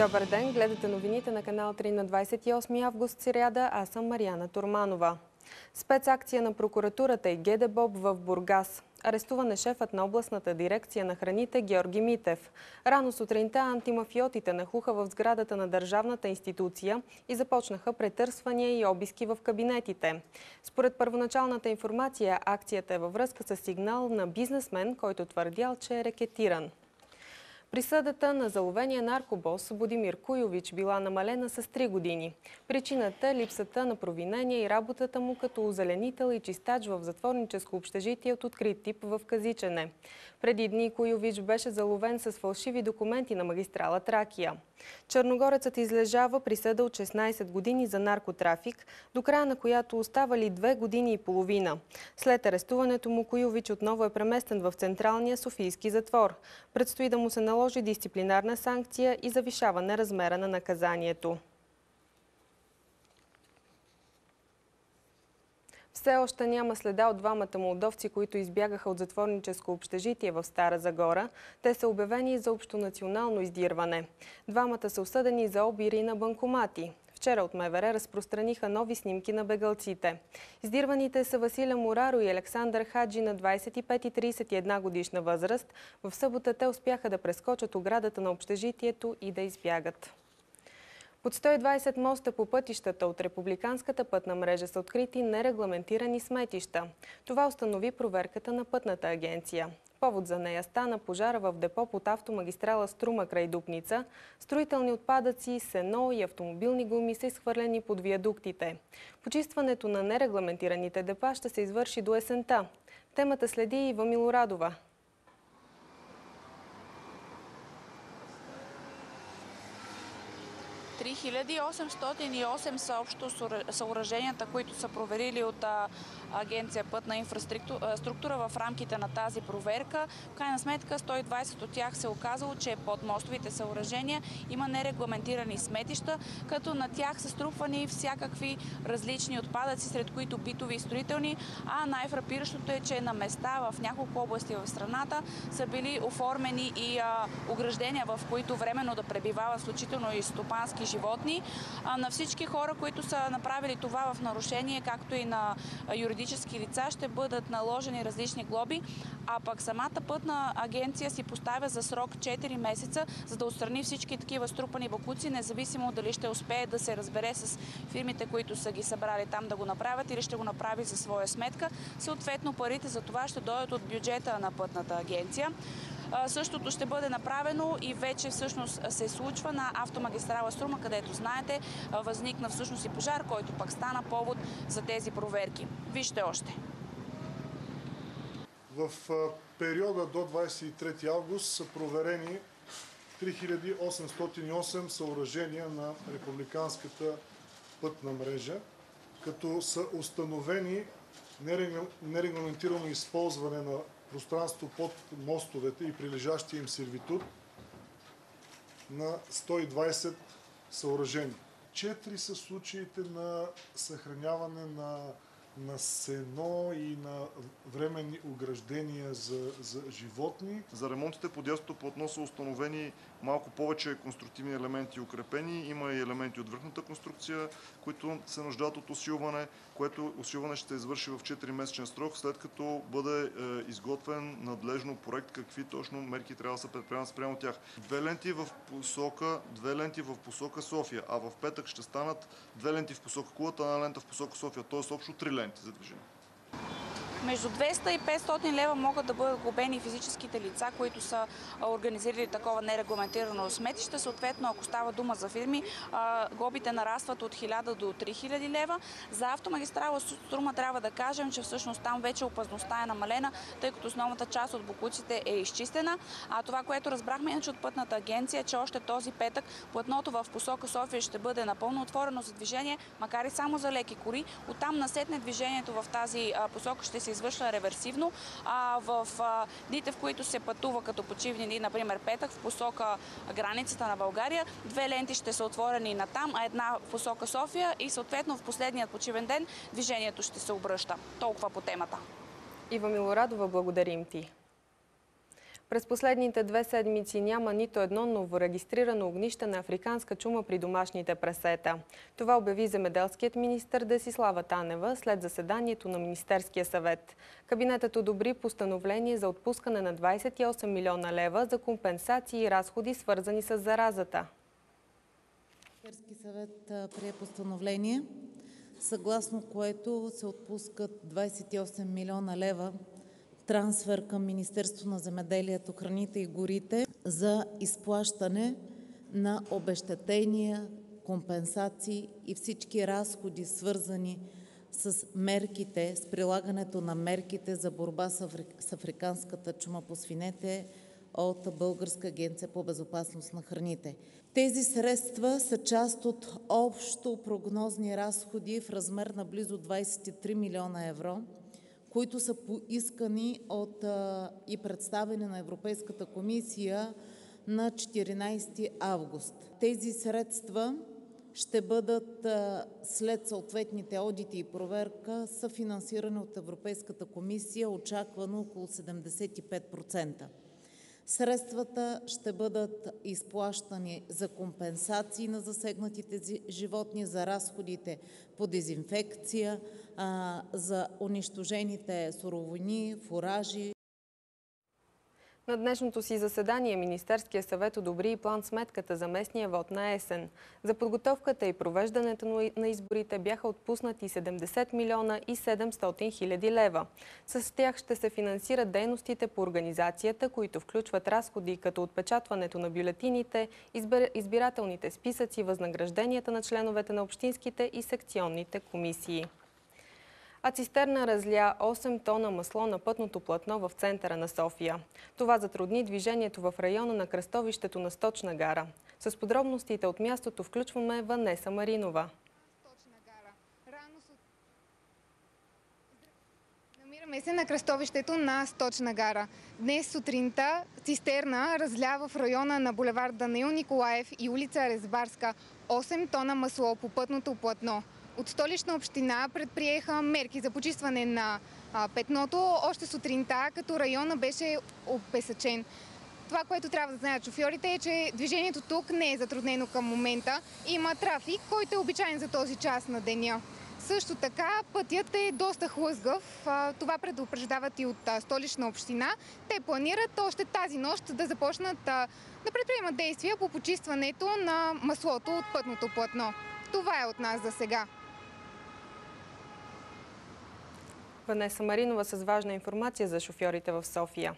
Добър ден! Гледате новините на канал 3 на 28 август сряда. Аз съм Марияна Турманова. Спецакция на прокуратурата и ГДБОБ в Бургас. Арестуван е шефът на областната дирекция на храните Георги Митев. Рано сутринта антимафиотите нахуха в сградата на държавната институция и започнаха претърсвания и обиски в кабинетите. Според първоначалната информация, акцията е във връзка с сигнал на бизнесмен, който твърдял, че е рекетиран. Присъдата на заловения наркобос Будимир Куйович била намалена с 3 години. Причината е липсата на провинение и работата му като озеленител и чистач в затворническо общежитие от открит тип в Казичене. Преди дни Куйович беше заловен с фалшиви документи на магистрала Тракия. Черногорецът излежава присъда от 16 години за наркотрафик, до края на която оставали 2 години и половина. След арестуването му Куйович отново е преместен в Централния Софийски затвор. Предстои да му се наложи дисциплинарна санкция и завишаване размера на наказанието. Все още няма следа от двамата молдовци, които избягаха от затворническо общежитие в Стара Загора. Те са обявени за общонационално издирване. Двамата са осъдени за обири на банкомати. Вчера от МВР разпространиха нови снимки на бегалците. Издирваните са Василя Мораро и Александър Хаджи на 25 и 31 годишна възраст. В събота те успяха да прескочат оградата на общежитието и да избягат. Под 120 моста по пътищата от републиканската пътна мрежа са открити нерегламентирани сметища. Това установи проверката на пътната агенция. Повод за нея стана пожара в депо под автомагистрала Струма край Дупница. Строителни отпадъци, сено и автомобилни гуми са изхвърлени под виадуктите. Почистването на нерегламентираните депа ще се извърши до есента. Темата следи Ива Милорадова. 3808 са общо съоръженията, които са проверили от Агенция Пътна инфраструктура в рамките на тази проверка. В крайна сметка 120 от тях се оказало, че под мостовите съоръжения има нерегламентирани сметища, като на тях са струпвани всякакви различни отпадъци, сред които битови и строителни, а най-фрапиращото е, че на места в няколко области в страната са били оформени и а, ограждения, в които временно да пребивават, включително и стопански животни. А, на всички хора, които са направили това в нарушение, както и на юридически лица, ще бъдат наложени различни глоби, а пък самата пътна агенция си поставя за срок 4 месеца, за да отстрани всички такива струпани бакуци, независимо дали ще успее да се разбере с фирмите, които са ги събрали там да го направят или ще го направи за своя сметка. Съответно, парите за това ще дойдат от бюджета на пътната агенция. Същото ще бъде направено и вече всъщност се случва на автомагистрала Струма, където знаете възникна всъщност и пожар, който пък стана повод за тези проверки. Вижте още. В периода до 23 август са проверени 3808 съоръжения на републиканската пътна мрежа, като са установени нерегламентирано използване на пространство под мостовете и прилежащия им сервитут на 120 съоръжения. Четири са случаите на съхраняване на на сено и на временни ограждения за, за животни. За ремонтите по дясното платно са установени малко повече конструктивни елементи укрепени. Има и елементи от върхната конструкция, които се нуждаят от усилване, което усилване ще извърши в 4-месечен срок, след като бъде е, изготвен надлежно проект, какви точно мерки трябва да се предприемат спрямо тях. Две ленти в посока, две ленти в посока София, а в петък ще станат две ленти в посока Кулата, една лента в посока София, т.е. общо три ленти за движение. Между 200 и 500 лева могат да бъдат глобени физическите лица, които са организирали такова нерегламентирано сметище. Съответно, ако става дума за фирми, глобите нарастват от 1000 до 3000 лева. За автомагистрала Струма трябва да кажем, че всъщност там вече опасността е намалена, тъй като основната част от бокуците е изчистена. А това, което разбрахме иначе от пътната агенция, е, че още този петък платното в посока София ще бъде напълно отворено за движение, макар и само за леки кори. Оттам насетне движението в тази посока ще се извършва реверсивно. А в дните, в които се пътува като почивни дни, например петък, в посока границата на България, две ленти ще са отворени на там, а една в посока София и съответно в последният почивен ден движението ще се обръща. Толкова по темата. Ива Милорадова, благодарим ти. През последните две седмици няма нито едно новорегистрирано огнище на африканска чума при домашните прасета. Това обяви земеделският министр Десислава Танева след заседанието на Министерския съвет. Кабинетът одобри постановление за отпускане на 28 милиона лева за компенсации и разходи, свързани с заразата. Министерски съвет прие постановление, съгласно което се отпускат 28 милиона лева трансфер към Министерството на земеделието, храните и горите за изплащане на обещетения, компенсации и всички разходи, свързани с мерките, с прилагането на мерките за борба с африканската чума по свинете от Българска агенция по безопасност на храните. Тези средства са част от общо прогнозни разходи в размер на близо 23 милиона евро, които са поискани от и представени на Европейската комисия на 14 август. Тези средства ще бъдат след съответните одити и проверка съфинансирани от Европейската комисия очаквано около 75%. Средствата ще бъдат изплащани за компенсации на засегнатите животни, за разходите по дезинфекция, за унищожените суровини, фуражи. На днешното си заседание Министерския съвет одобри и план сметката за местния вод на есен. За подготовката и провеждането на изборите бяха отпуснати 70 милиона и 700 хиляди лева. С тях ще се финансират дейностите по организацията, които включват разходи като отпечатването на бюлетините, избирателните списъци, възнагражденията на членовете на общинските и секционните комисии а цистерна разля 8 тона масло на пътното платно в центъра на София. Това затрудни движението в района на кръстовището на Сточна гара. С подробностите от мястото включваме Ванеса Маринова. Намираме се на кръстовището на Сточна гара. Днес сутринта цистерна разля в района на булевард Данаил Николаев и улица Резбарска 8 тона масло по пътното платно. От столична община предприеха мерки за почистване на петното още сутринта, като района беше опесачен. Това, което трябва да знаят шофьорите е, че движението тук не е затруднено към момента. Има трафик, който е обичайен за този час на деня. Също така пътят е доста хлъзгав. Това предупреждават и от столична община. Те планират още тази нощ да започнат да предприемат действия по почистването на маслото от пътното платно. Това е от нас за сега. Ванеса Маринова с важна информация за шофьорите в София.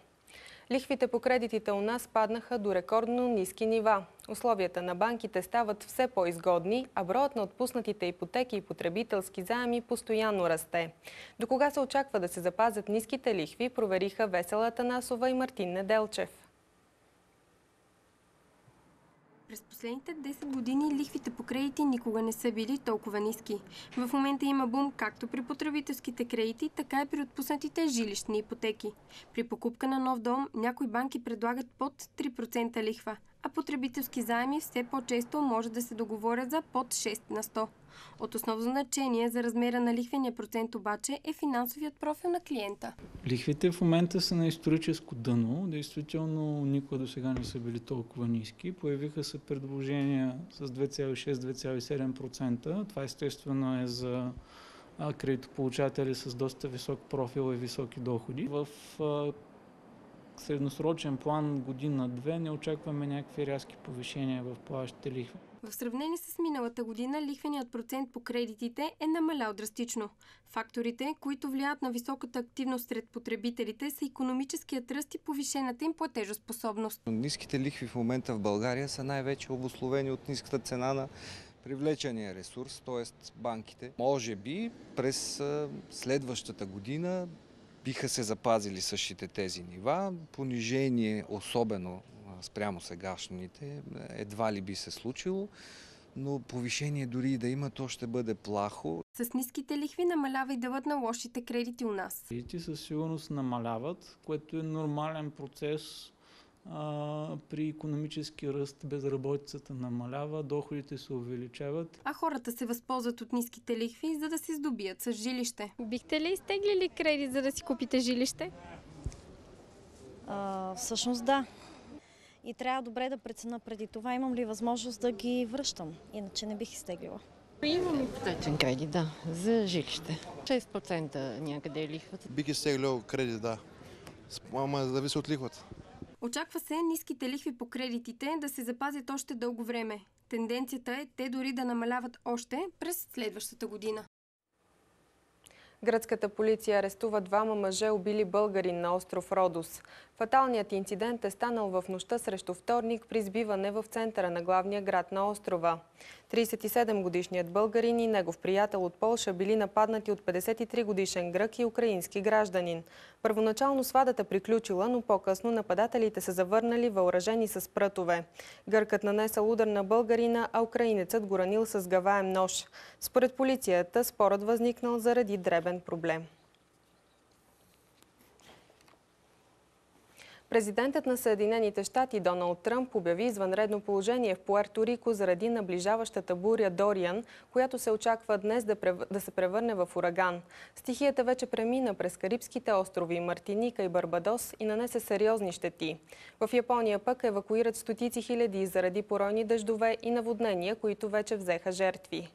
Лихвите по кредитите у нас паднаха до рекордно ниски нива. Условията на банките стават все по-изгодни, а броят на отпуснатите ипотеки и потребителски заеми постоянно расте. До кога се очаква да се запазят ниските лихви, провериха Веселата Насова и Мартин Неделчев. През последните 10 години лихвите по кредити никога не са били толкова ниски. В момента има бум както при потребителските кредити, така и при отпуснатите жилищни ипотеки. При покупка на нов дом някои банки предлагат под 3% лихва – а потребителски заеми все по-често може да се договорят за под 6 на 100. От основно значение за размера на лихвения процент обаче е финансовият профил на клиента. Лихвите в момента са на историческо дъно. Действително никога до сега не са били толкова ниски. Появиха се предложения с 2,6-2,7%. Това естествено е за кредитополучатели с доста висок профил и високи доходи. В средносрочен план година-две не очакваме някакви рязки повишения в плащите лихви. В сравнение с миналата година, лихвеният процент по кредитите е намалял драстично. Факторите, които влияят на високата активност сред потребителите, са економическият ръст и повишената им платежоспособност. Ниските лихви в момента в България са най-вече обословени от ниската цена на привлечения ресурс, т.е. банките. Може би през следващата година биха се запазили същите тези нива. Понижение, особено спрямо сегашните, едва ли би се случило но повишение дори и да има, то ще бъде плахо. С ниските лихви намалява и делът на лошите кредити у нас. Кредити със сигурност намаляват, което е нормален процес а, при економически ръст безработицата намалява, доходите се увеличават. А хората се възползват от ниските лихви, за да се здобият с жилище. Бихте ли изтеглили кредит, за да си купите жилище? А, всъщност да. И трябва добре да прецена преди това, имам ли възможност да ги връщам. Иначе не бих изтеглила. Имам ипотечен кредит, да, за жилище. 6% някъде е лихвата. Бих изтеглял кредит, да. Ама зависи от лихвата. Очаква се ниските лихви по кредитите да се запазят още дълго време. Тенденцията е те дори да намаляват още през следващата година. Гръцката полиция арестува двама мъже, убили българин на остров Родос. Фаталният инцидент е станал в нощта срещу вторник при сбиване в центъра на главния град на острова. 37-годишният българин и негов приятел от Полша били нападнати от 53-годишен грък и украински гражданин. Първоначално свадата приключила, но по-късно нападателите са завърнали въоръжени с прътове. Гъркът нанесъл удар на българина, а украинецът го ранил с гаваем нож. Според полицията, спорът възникнал заради дребен проблем. Президентът на Съединените щати Доналд Тръмп обяви извънредно положение в Пуерто Рико заради наближаващата буря Дориан, която се очаква днес да, прев... да се превърне в ураган. Стихията вече премина през Карибските острови Мартиника и Барбадос и нанесе сериозни щети. В Япония пък евакуират стотици хиляди заради поройни дъждове и наводнения, които вече взеха жертви.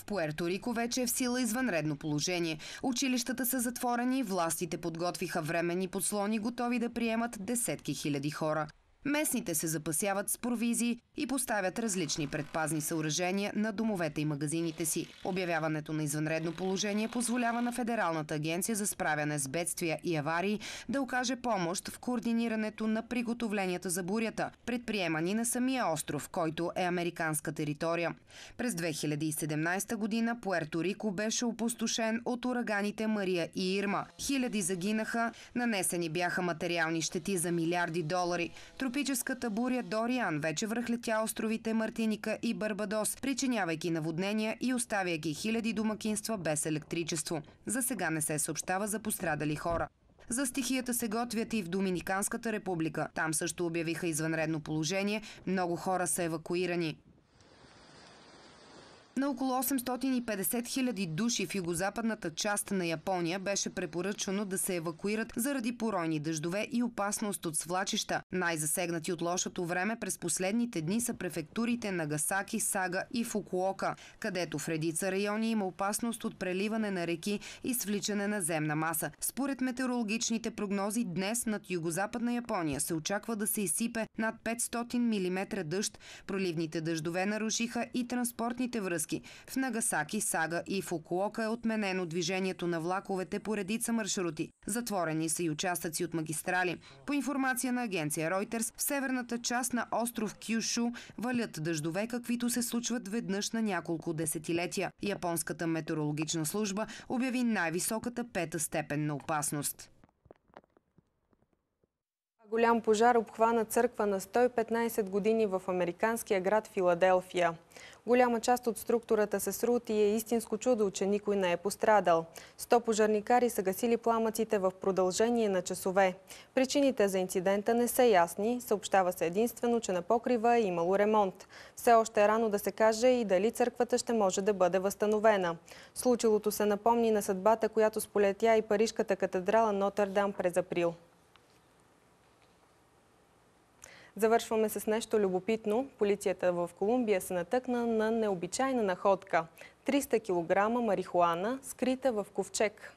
В Пуерто Рико вече е в сила извънредно положение. Училищата са затворени, властите подготвиха временни подслони, готови да приемат десетки хиляди хора. Местните се запасяват с провизии и поставят различни предпазни съоръжения на домовете и магазините си. Обявяването на извънредно положение позволява на Федералната агенция за справяне с бедствия и аварии да окаже помощ в координирането на приготовленията за бурята, предприемани на самия остров, който е американска територия. През 2017 година Пуерто Рико беше опустошен от ураганите Мария и Ирма. Хиляди загинаха, нанесени бяха материални щети за милиарди долари. Тропическата буря Дориан вече връхлетя островите Мартиника и Барбадос, причинявайки наводнения и оставяйки хиляди домакинства без електричество. За сега не се съобщава за пострадали хора. За стихията се готвят и в Доминиканската република. Там също обявиха извънредно положение. Много хора са евакуирани. На около 850 хиляди души в югозападната част на Япония беше препоръчано да се евакуират заради поройни дъждове и опасност от свлачища. Най-засегнати от лошото време през последните дни са префектурите на Гасаки, Сага и Фукуока, където в редица райони има опасност от преливане на реки и свличане на земна маса. Според метеорологичните прогнози, днес над югозападна Япония се очаква да се изсипе над 500 мм дъжд. Проливните дъждове нарушиха и транспортните връзки връзки. В Нагасаки, Сага и Фукуока е отменено движението на влаковете по редица маршрути. Затворени са и участъци от магистрали. По информация на агенция Reuters, в северната част на остров Кюшу валят дъждове, каквито се случват веднъж на няколко десетилетия. Японската метеорологична служба обяви най-високата пета степен на опасност. Голям пожар обхвана църква на 115 години в американския град Филаделфия. Голяма част от структурата се срути и е истинско чудо, че никой не е пострадал. 100 пожарникари са гасили пламъците в продължение на часове. Причините за инцидента не са ясни. Съобщава се единствено, че на покрива е имало ремонт. Все още е рано да се каже и дали църквата ще може да бъде възстановена. Случилото се напомни на съдбата, която сполетя и Парижката катедрала Нотърдам през април. Завършваме с нещо любопитно. Полицията в Колумбия се натъкна на необичайна находка. 300 кг марихуана, скрита в ковчег.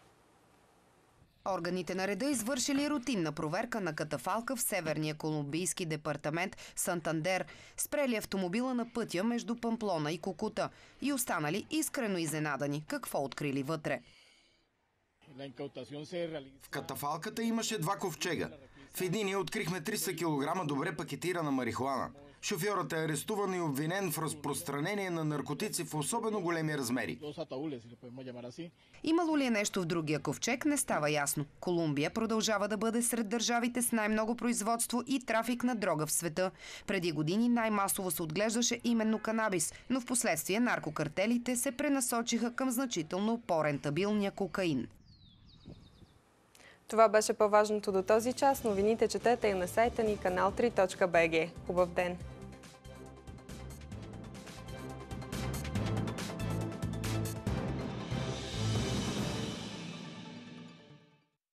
Органите на реда извършили рутинна проверка на катафалка в северния колумбийски департамент Сантандер, спрели автомобила на пътя между Памплона и Кукута и останали искрено изненадани какво открили вътре. В катафалката имаше два ковчега. В единия открихме 300 кг добре пакетирана марихуана. Шофьорът е арестуван и обвинен в разпространение на наркотици в особено големи размери. Имало ли е нещо в другия ковчег, не става ясно. Колумбия продължава да бъде сред държавите с най-много производство и трафик на дрога в света. Преди години най-масово се отглеждаше именно канабис, но в последствие наркокартелите се пренасочиха към значително по-рентабилния кокаин. Това беше по-важното до този час. Новините четете и на сайта ни канал3.bg. Хубав ден!